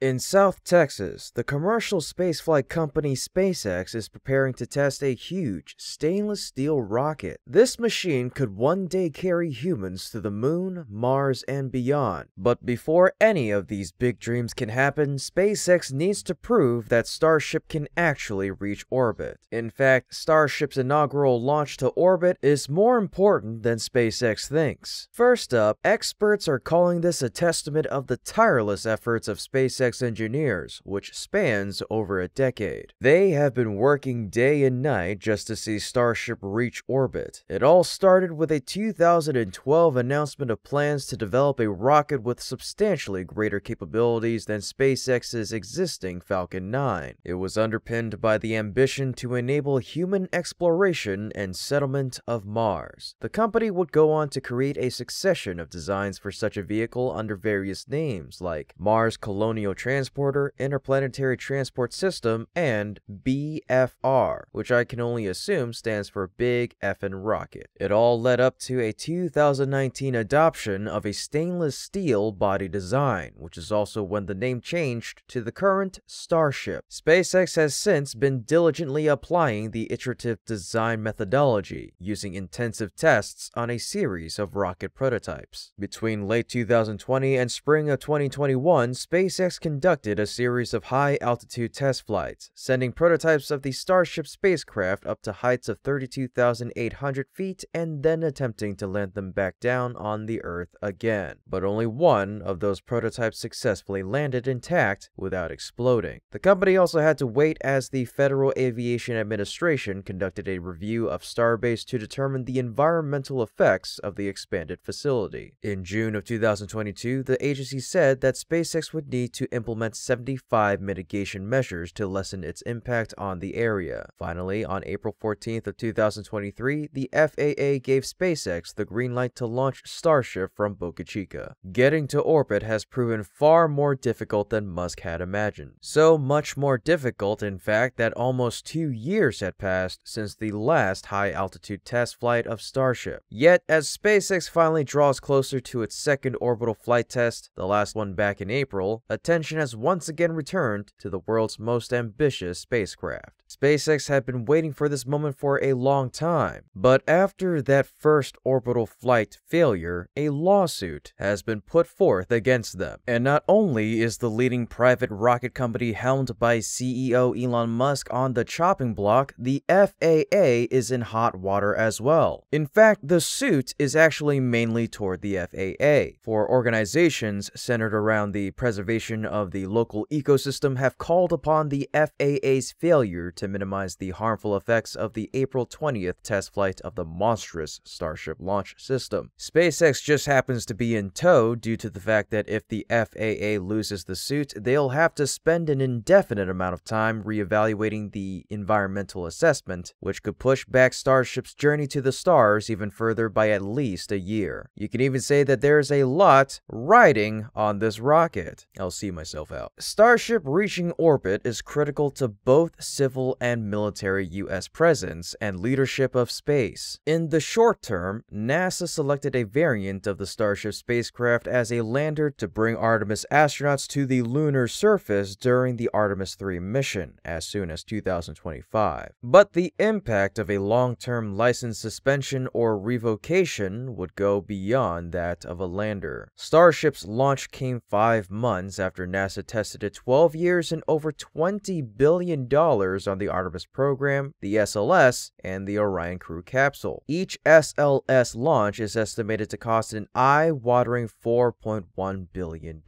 In South Texas, the commercial spaceflight company SpaceX is preparing to test a huge stainless steel rocket. This machine could one day carry humans to the moon, Mars, and beyond. But before any of these big dreams can happen, SpaceX needs to prove that Starship can actually reach orbit. In fact, Starship's inaugural launch to orbit is more important than SpaceX thinks. First up, experts are calling this a testament of the tireless efforts of SpaceX engineers, which spans over a decade. They have been working day and night just to see Starship reach orbit. It all started with a 2012 announcement of plans to develop a rocket with substantially greater capabilities than SpaceX's existing Falcon 9. It was underpinned by the ambition to enable human exploration and settlement of Mars. The company would go on to create a succession of designs for such a vehicle under various names like Mars Colonial Transporter, Interplanetary Transport System, and BFR, which I can only assume stands for Big Effin' Rocket. It all led up to a 2019 adoption of a stainless steel body design, which is also when the name changed to the current Starship. SpaceX has since been diligently applying the iterative design methodology, using intensive tests on a series of rocket prototypes. Between late 2020 and spring of 2021, SpaceX conducted a series of high altitude test flights, sending prototypes of the Starship spacecraft up to heights of 32,800 feet and then attempting to land them back down on the Earth again. But only one of those prototypes successfully landed intact without exploding. The company also had to wait as the Federal Aviation Administration conducted a review of Starbase to determine the environmental effects of the expanded facility. In June of 2022, the agency said that SpaceX would need to implement 75 mitigation measures to lessen its impact on the area. Finally, on April 14th of 2023, the FAA gave SpaceX the green light to launch Starship from Boca Chica. Getting to orbit has proven far more difficult than Musk had imagined. So much more difficult, in fact, that almost two years had passed since the last high-altitude test flight of Starship. Yet, as SpaceX finally draws closer to its second orbital flight test, the last one back in April, attention attention has once again returned to the world's most ambitious spacecraft. SpaceX had been waiting for this moment for a long time, but after that first orbital flight failure, a lawsuit has been put forth against them. And not only is the leading private rocket company helmed by CEO Elon Musk on the chopping block, the FAA is in hot water as well. In fact, the suit is actually mainly toward the FAA, for organizations centered around the preservation of the local ecosystem have called upon the FAA's failure to minimize the harmful effects of the April 20th test flight of the monstrous Starship launch system. SpaceX just happens to be in tow due to the fact that if the FAA loses the suit, they'll have to spend an indefinite amount of time reevaluating the environmental assessment, which could push back Starship's journey to the stars even further by at least a year. You can even say that there's a lot riding on this rocket. I'll see myself out. Starship reaching orbit is critical to both civil and military U.S. presence and leadership of space. In the short term, NASA selected a variant of the Starship spacecraft as a lander to bring Artemis astronauts to the lunar surface during the Artemis 3 mission as soon as 2025. But the impact of a long-term license suspension or revocation would go beyond that of a lander. Starship's launch came five months after NASA tested it 12 years and over $20 billion on the Artemis program, the SLS, and the Orion crew capsule. Each SLS launch is estimated to cost an eye-watering $4.1 billion.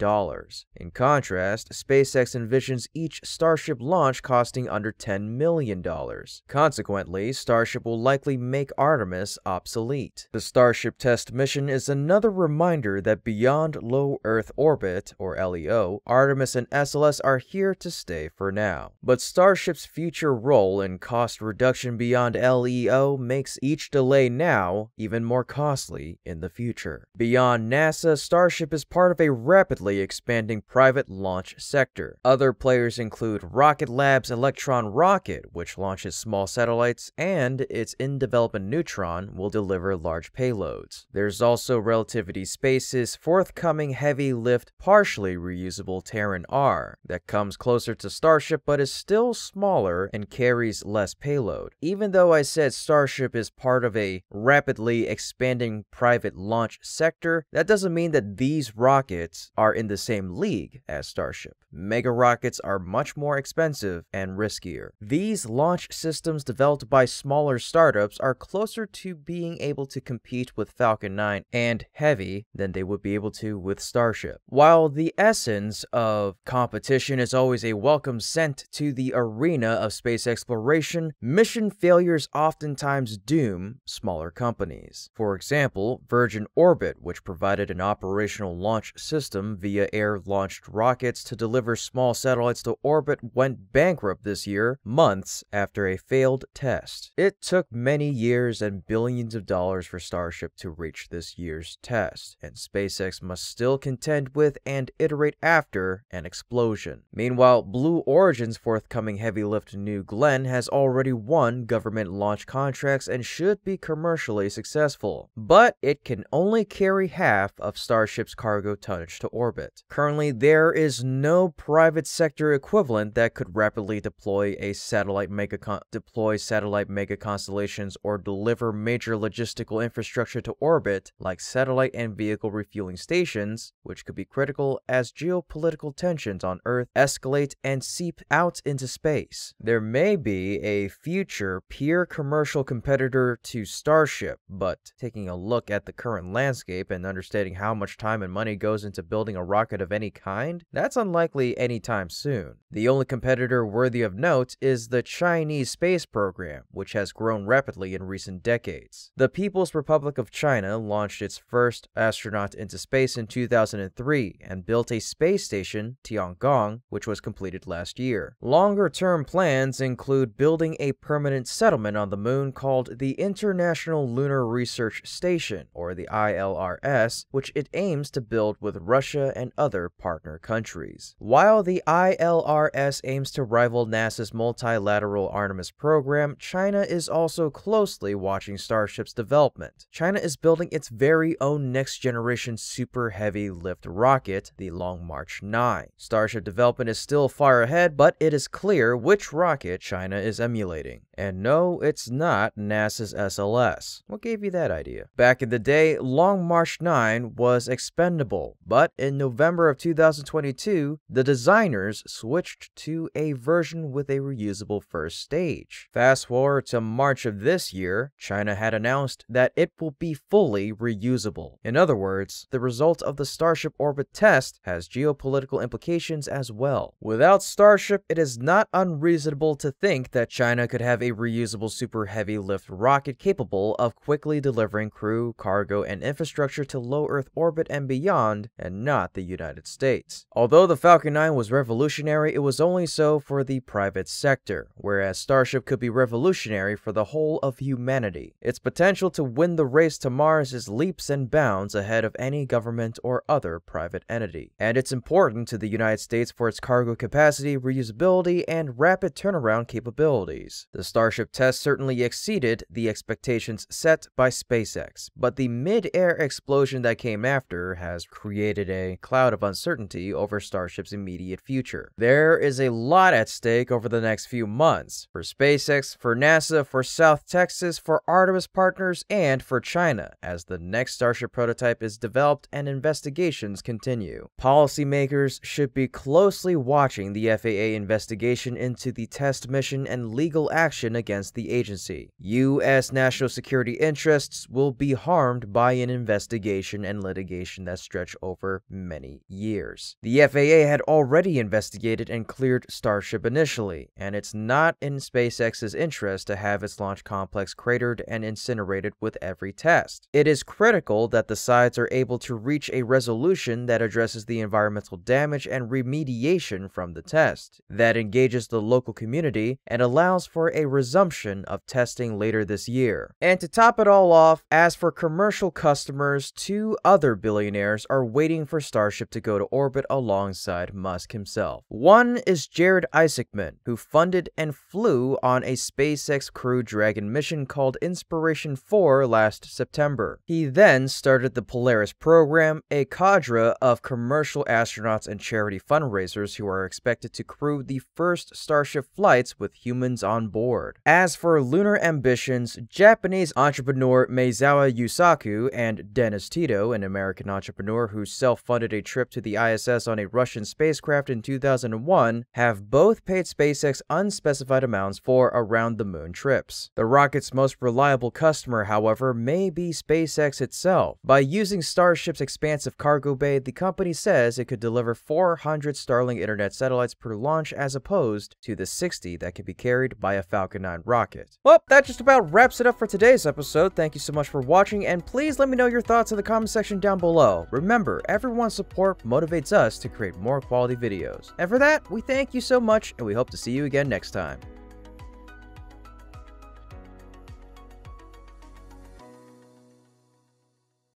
In contrast, SpaceX envisions each Starship launch costing under $10 million. Consequently, Starship will likely make Artemis obsolete. The Starship test mission is another reminder that beyond low Earth orbit, or LEO, Artemis and SLS are here to stay for now. But Starship's future role in cost reduction beyond LEO makes each delay now even more costly in the future. Beyond NASA, Starship is part of a rapidly expanding private launch sector. Other players include Rocket Lab's Electron rocket, which launches small satellites, and its in-development Neutron will deliver large payloads. There's also Relativity Space's forthcoming heavy lift, partially reusable rival Terran R that comes closer to Starship but is still smaller and carries less payload. Even though I said Starship is part of a rapidly expanding private launch sector, that doesn't mean that these rockets are in the same league as Starship. Mega rockets are much more expensive and riskier. These launch systems developed by smaller startups are closer to being able to compete with Falcon 9 and Heavy than they would be able to with Starship. While the essence of competition is always a welcome scent to the arena of space exploration, mission failures oftentimes doom smaller companies. For example, Virgin Orbit, which provided an operational launch system via air-launched rockets to deliver small satellites to orbit, went bankrupt this year, months after a failed test. It took many years and billions of dollars for Starship to reach this year's test, and SpaceX must still contend with and iterate after an explosion. Meanwhile, Blue Origin's forthcoming heavy lift New Glenn has already won government launch contracts and should be commercially successful, but it can only carry half of Starship's cargo tonnage to orbit. Currently, there is no private sector equivalent that could rapidly deploy a satellite mega deploy satellite mega constellations or deliver major logistical infrastructure to orbit like satellite and vehicle refueling stations, which could be critical as geopolitical tensions on Earth escalate and seep out into space. There may be a future peer commercial competitor to Starship, but taking a look at the current landscape and understanding how much time and money goes into building a rocket of any kind, that's unlikely anytime soon. The only competitor worthy of note is the Chinese space program, which has grown rapidly in recent decades. The People's Republic of China launched its first astronaut into space in 2003 and built a space station, Tiangong, which was completed last year. Longer term plans include building a permanent settlement on the moon called the International Lunar Research Station, or the ILRS, which it aims to build with Russia and other partner countries. While the ILRS aims to rival NASA's multilateral Artemis program, China is also closely watching Starship's development. China is building its very own next generation super heavy lift rocket, the Long March 9. Starship development is still far ahead, but it is clear which rocket China is emulating. And no, it's not NASA's SLS. What gave you that idea? Back in the day, Long March 9 was expendable, but in November of 2022, the designers switched to a version with a reusable first stage. Fast forward to March of this year, China had announced that it will be fully reusable. In other words, the result of the Starship orbit test has geopolitical implications as well. Without Starship, it is not unreasonable to think that China could have a reusable super heavy lift rocket capable of quickly delivering crew, cargo, and infrastructure to low Earth orbit and beyond, and not the United States. Although the Falcon 9 was revolutionary, it was only so for the private sector, whereas Starship could be revolutionary for the whole of humanity. Its potential to win the race to Mars is leaps and bounds ahead of any government or other private entity. And it's important to the United States for its cargo capacity, reusability, and rapid turnaround capabilities. The Starship test certainly exceeded the expectations set by SpaceX, but the mid-air explosion that came after has created a cloud of uncertainty over Starship's immediate future. There is a lot at stake over the next few months for SpaceX, for NASA, for South Texas, for Artemis partners, and for China as the next Starship prototype is developed and investigations continue. Policymakers should be closely watching the FAA investigation into the test mission and legal action against the agency. U.S. national security interests will be harmed by an investigation and litigation that stretch over many years. The FAA had already investigated and cleared Starship initially, and it's not in SpaceX's interest to have its launch complex cratered and incinerated with every test. It is critical that the sides are able to reach a resolution that addresses the environmental damage and remediation from the test, that engages the local community, and allows for a resumption of testing later this year. And to top it all off, as for commercial customers, two other billionaires are waiting for Starship to go to orbit alongside Musk himself. One is Jared Isaacman, who funded and flew on a SpaceX Crew Dragon mission called Inspiration 4 last September. He then started the Polaris program, a cadre of commercial astronauts astronauts and charity fundraisers who are expected to crew the first Starship flights with humans on board. As for lunar ambitions, Japanese entrepreneur Maezawa Yusaku and Dennis Tito, an American entrepreneur who self-funded a trip to the ISS on a Russian spacecraft in 2001, have both paid SpaceX unspecified amounts for around-the-moon trips. The rocket's most reliable customer, however, may be SpaceX itself. By using Starship's expansive cargo bay, the company says it could deliver 400 Starlink internet satellites per launch as opposed to the 60 that can be carried by a Falcon 9 rocket. Well, that just about wraps it up for today's episode. Thank you so much for watching, and please let me know your thoughts in the comment section down below. Remember, everyone's support motivates us to create more quality videos. And for that, we thank you so much, and we hope to see you again next time.